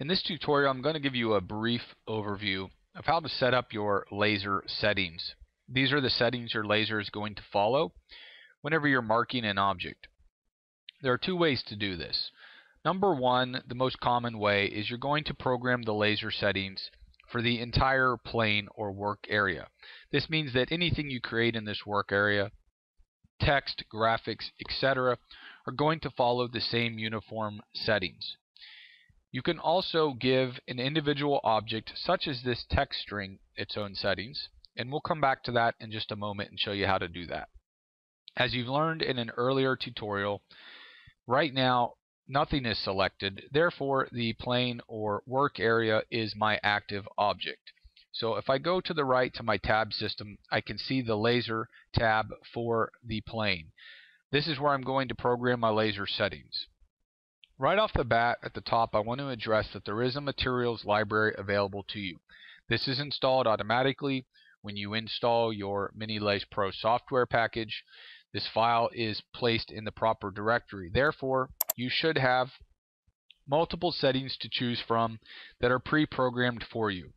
In this tutorial, I'm going to give you a brief overview of how to set up your laser settings. These are the settings your laser is going to follow whenever you're marking an object. There are two ways to do this. Number one, the most common way, is you're going to program the laser settings for the entire plane or work area. This means that anything you create in this work area, text, graphics, etc., are going to follow the same uniform settings. You can also give an individual object, such as this text string, its own settings, and we'll come back to that in just a moment and show you how to do that. As you've learned in an earlier tutorial, right now nothing is selected, therefore the plane or work area is my active object. So if I go to the right to my tab system, I can see the laser tab for the plane. This is where I'm going to program my laser settings. Right off the bat at the top I want to address that there is a materials library available to you. This is installed automatically when you install your Minilase Pro software package. This file is placed in the proper directory. Therefore, you should have multiple settings to choose from that are pre-programmed for you.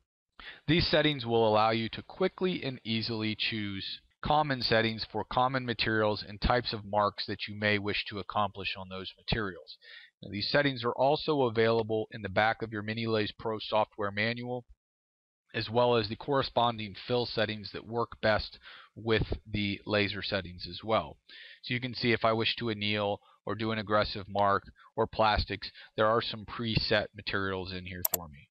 These settings will allow you to quickly and easily choose common settings for common materials and types of marks that you may wish to accomplish on those materials. Now, these settings are also available in the back of your Minilase Pro software manual, as well as the corresponding fill settings that work best with the laser settings as well. So you can see if I wish to anneal or do an aggressive mark or plastics, there are some preset materials in here for me.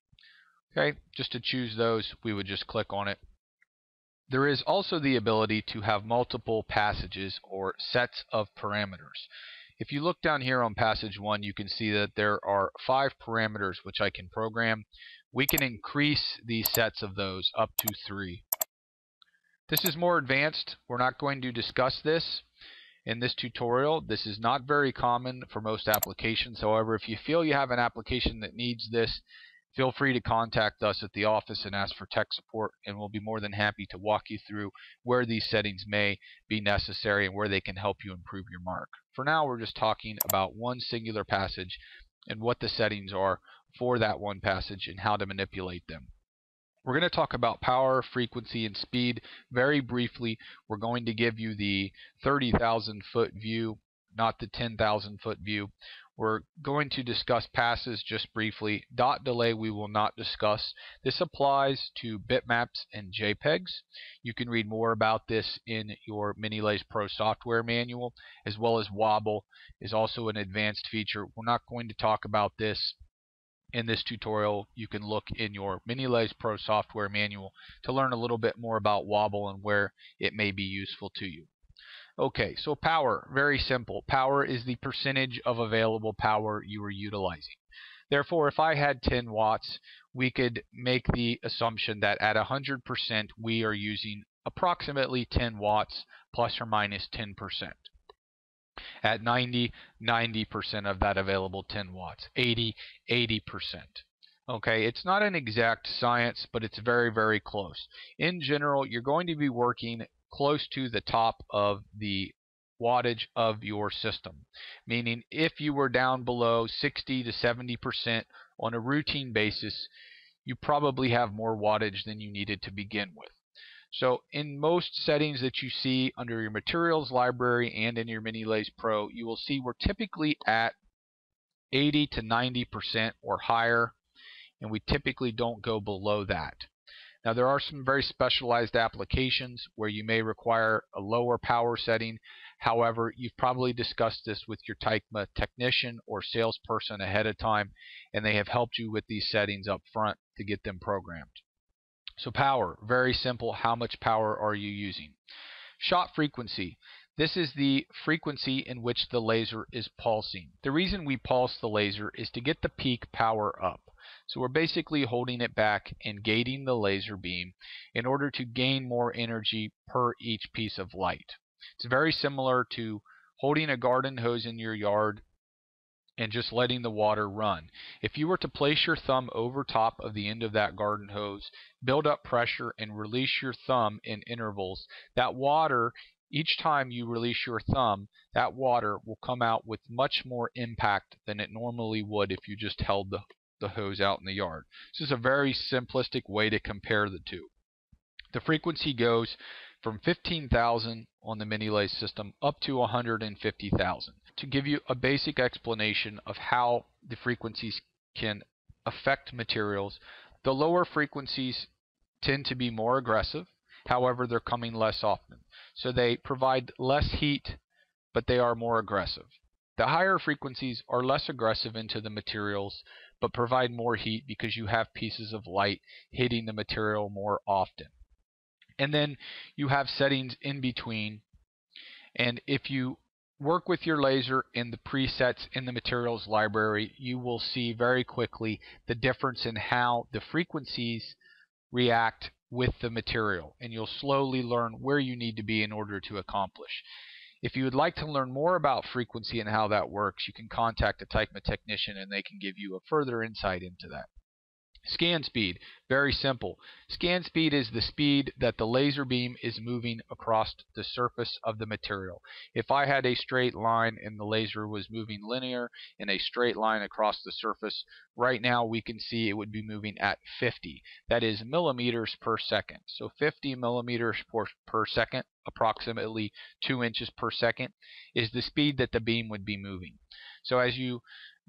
Okay, just to choose those, we would just click on it. There is also the ability to have multiple passages or sets of parameters. If you look down here on passage 1, you can see that there are five parameters which I can program. We can increase these sets of those up to three. This is more advanced. We're not going to discuss this in this tutorial. This is not very common for most applications. However, if you feel you have an application that needs this, feel free to contact us at the office and ask for tech support and we'll be more than happy to walk you through where these settings may be necessary and where they can help you improve your mark. For now we're just talking about one singular passage and what the settings are for that one passage and how to manipulate them. We're going to talk about power, frequency, and speed very briefly. We're going to give you the 30,000 foot view, not the 10,000 foot view. We're going to discuss passes just briefly. Dot delay we will not discuss. This applies to bitmaps and JPEGs. You can read more about this in your Minilase Pro software manual, as well as Wobble is also an advanced feature. We're not going to talk about this in this tutorial. You can look in your Minilase Pro software manual to learn a little bit more about Wobble and where it may be useful to you. Okay, so power, very simple. Power is the percentage of available power you are utilizing. Therefore, if I had 10 watts, we could make the assumption that at 100% we are using approximately 10 watts plus or minus 10%. At 90, 90% of that available 10 watts. 80, 80%. Okay, it's not an exact science, but it's very, very close. In general, you're going to be working close to the top of the wattage of your system. Meaning if you were down below 60 to 70% on a routine basis, you probably have more wattage than you needed to begin with. So in most settings that you see under your materials library and in your Minilase Pro, you will see we're typically at 80 to 90% or higher, and we typically don't go below that. Now there are some very specialized applications where you may require a lower power setting. However, you've probably discussed this with your Tykma technician or salesperson ahead of time and they have helped you with these settings up front to get them programmed. So power, very simple. How much power are you using? Shot frequency. This is the frequency in which the laser is pulsing. The reason we pulse the laser is to get the peak power up. So we're basically holding it back and gating the laser beam in order to gain more energy per each piece of light. It's very similar to holding a garden hose in your yard and just letting the water run. If you were to place your thumb over top of the end of that garden hose, build up pressure and release your thumb in intervals, that water each time you release your thumb, that water will come out with much more impact than it normally would if you just held the the hose out in the yard. This is a very simplistic way to compare the two. The frequency goes from 15,000 on the Minilase system up to 150,000. To give you a basic explanation of how the frequencies can affect materials, the lower frequencies tend to be more aggressive. However, they're coming less often. So they provide less heat, but they are more aggressive. The higher frequencies are less aggressive into the materials, but provide more heat because you have pieces of light hitting the material more often. And then you have settings in between. And if you work with your laser in the presets in the materials library, you will see very quickly the difference in how the frequencies react with the material. And you'll slowly learn where you need to be in order to accomplish. If you would like to learn more about frequency and how that works, you can contact a Tykma technician and they can give you a further insight into that. Scan speed, very simple. Scan speed is the speed that the laser beam is moving across the surface of the material. If I had a straight line and the laser was moving linear in a straight line across the surface, right now we can see it would be moving at 50. That is millimeters per second. So 50 millimeters per, per second, approximately 2 inches per second, is the speed that the beam would be moving. So as you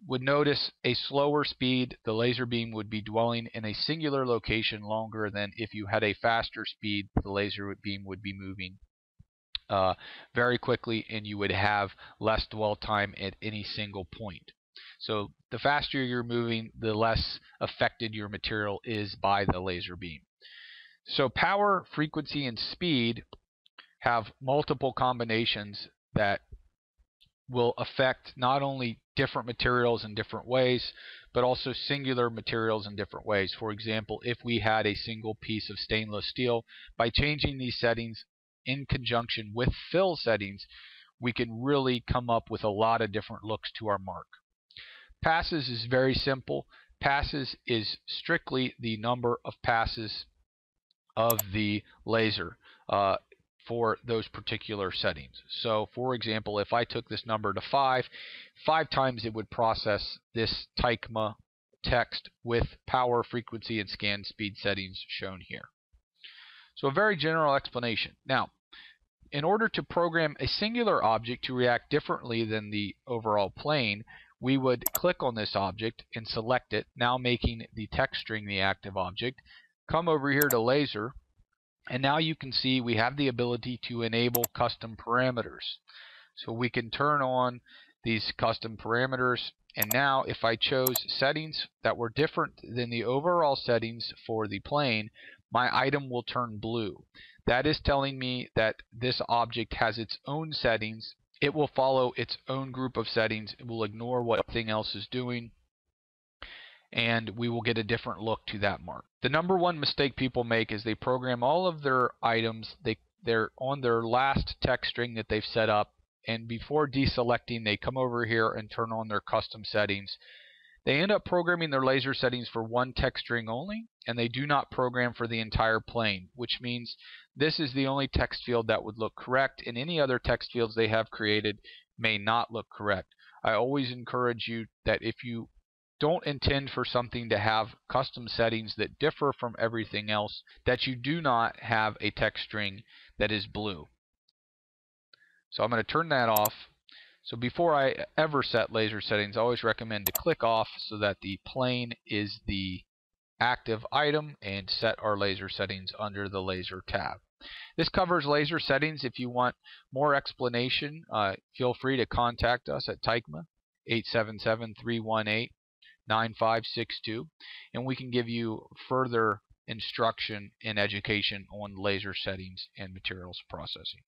would notice a slower speed, the laser beam would be dwelling in a singular location longer than if you had a faster speed, the laser beam would be moving uh, very quickly and you would have less dwell time at any single point. So the faster you're moving, the less affected your material is by the laser beam. So power, frequency, and speed have multiple combinations that will affect not only different materials in different ways, but also singular materials in different ways. For example, if we had a single piece of stainless steel, by changing these settings in conjunction with fill settings, we can really come up with a lot of different looks to our mark. Passes is very simple. Passes is strictly the number of passes of the laser. Uh, for those particular settings. So for example, if I took this number to 5, 5 times it would process this Tykma text with power, frequency, and scan speed settings shown here. So a very general explanation. Now, in order to program a singular object to react differently than the overall plane, we would click on this object and select it, now making the text string the active object. Come over here to laser, and now you can see we have the ability to enable custom parameters. So we can turn on these custom parameters. And now if I chose settings that were different than the overall settings for the plane, my item will turn blue. That is telling me that this object has its own settings. It will follow its own group of settings. It will ignore what everything else is doing and we will get a different look to that mark. The number one mistake people make is they program all of their items, they, they're on their last text string that they've set up, and before deselecting, they come over here and turn on their custom settings. They end up programming their laser settings for one text string only, and they do not program for the entire plane, which means this is the only text field that would look correct, and any other text fields they have created may not look correct. I always encourage you that if you don't intend for something to have custom settings that differ from everything else, that you do not have a text string that is blue. So I'm going to turn that off. So before I ever set laser settings, I always recommend to click off so that the plane is the active item and set our laser settings under the laser tab. This covers laser settings. If you want more explanation, uh, feel free to contact us at Tykma 877 318 9562 and we can give you further instruction and education on laser settings and materials processing.